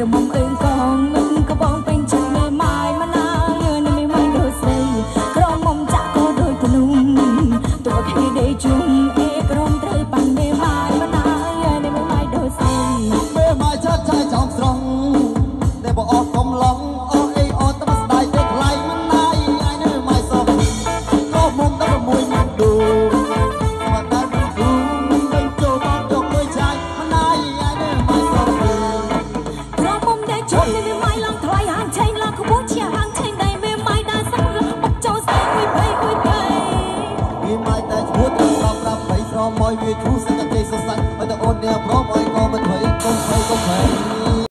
ក្រមុំអើងកងមិនក៏បងពេញចិត្តមេម៉ាយមណាយនៅមេម៉ាយដូចស្រីក្រមុំចាក់ក៏ដូចភ្នំទោះគ្នាដេជុំអេក្រមត្រូវប៉ាន់មេម៉ាយមណាយនៅមេម៉ាយដូចស្រីមេមកចាត់ចាយចောင်းស្រងតែបើអត់កំឡង យបីវាមកតែឈួតប្រាប់ប្រាប់បីស្